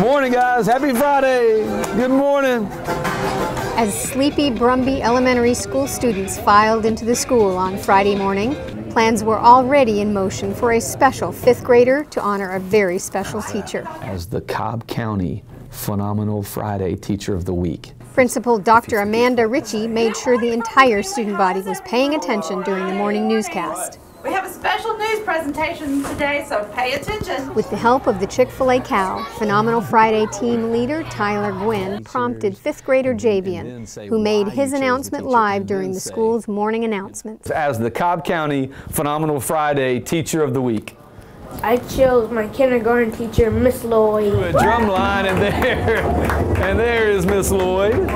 Morning, guys. Happy Friday. Good morning. As sleepy Brumby Elementary School students filed into the school on Friday morning, plans were already in motion for a special fifth grader to honor a very special teacher. As the Cobb County Phenomenal Friday Teacher of the Week. Principal Dr. Amanda Ritchie made sure the entire student body was paying attention during the morning newscast. We have a special news presentation today, so pay attention. With the help of the Chick-fil-A cow, Phenomenal Friday team leader Tyler Gwynn prompted fifth grader Javian, who made his announcement live during the school's morning announcements. As the Cobb County Phenomenal Friday Teacher of the Week. I chose my kindergarten teacher, Miss Lloyd. A drum line, and there, and there is Miss Lloyd.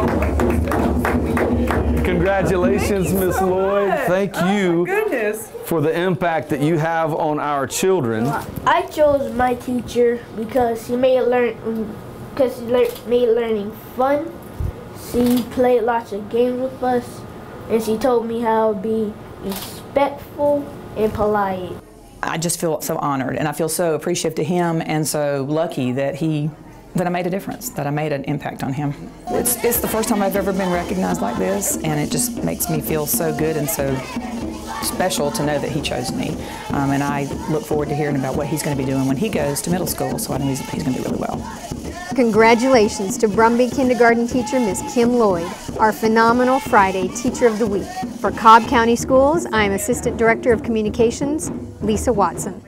Congratulations, you Miss so Lloyd. much. Thank Oh, you my for the impact that you have on our children. I chose my teacher because he made learn because he lear- made learning fun. She played lots of games with us, and she told me how to be respectful and polite. I just feel so honored and I feel so appreciative to him and so lucky that he that I made a difference, that I made an impact on him. It's, it's the first time I've ever been recognized like this and it just makes me feel so good and so special to know that he chose me. Um, and I look forward to hearing about what he's going to be doing when he goes to middle school, so I know he's, he's going to do really well. Congratulations to Brumby kindergarten teacher Miss Kim Lloyd, our phenomenal Friday Teacher of the Week. For Cobb County Schools, I'm Assistant Director of Communications, Lisa Watson.